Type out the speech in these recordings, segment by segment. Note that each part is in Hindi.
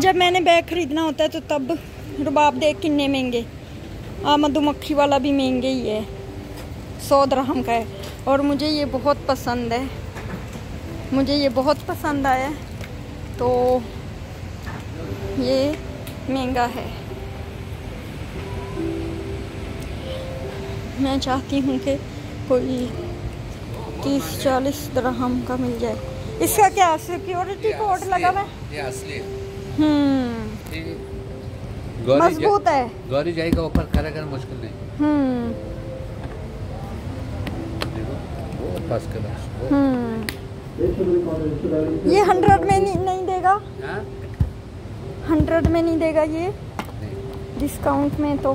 जब मैंने बैग खरीदना होता है तो तब रुबाब देख किन्ने महँगे। आ मधुमक्खी वाला भी महँगे ही है। सौ दरहम का है। और मुझे ये बहुत पसंद है। मुझे ये बहुत पसंद आया। तो ये महँगा है। मैं चाहती हूँ कि कोई तीस चालीस दरहम का मिल जाए। इसका क्या सिक्योरिटी कोड लगा हुआ है? ये असली है। हम्म। मज़बूत है। गौरी जाई का ऊपर खड़ा करना मुश्किल नहीं। हम्म। हम्म। ये हंड्रेड में नहीं, नहीं देगा। हाँ? हंड्रेड में नहीं देगा ये। डिस्काउंट में तो।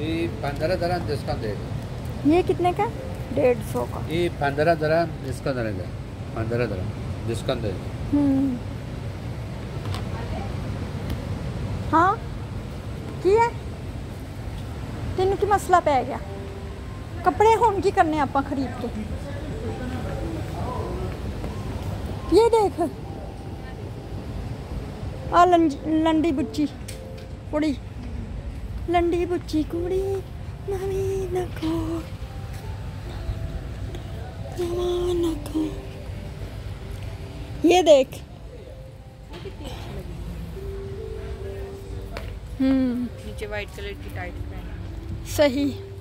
ये पंद्रह दरम डिस्काउंट देगा ये कितने का? डेढ़ सौ का। ये पंद्रह दरम डिस्काउंट देगा पंद्रह दरम डिस्काउंट देगा हम्म हाँ की है ਤੈਨੂੰ ਕੀ ਮਸਲਾ ਪੈ ਗਿਆ ਕੱਪੜੇ ਹੁਣ ਕੀ ਕਰਨੇ ਆਪਾਂ ਖਰੀਦ ਕੇ ਇਹ ਦੇਖ ਆ ਲੰਡੀ ਬੁੱਚੀ ਕੁੜੀ ਲੰਡੀ ਬੁੱਚੀ ਕੁੜੀ ਨਵੀਂ ਨਖੋ ਨਵਾਂ ਨਖੋ ये देख। हम्म। नीचे वाइट कलर की टाइट पहना सही।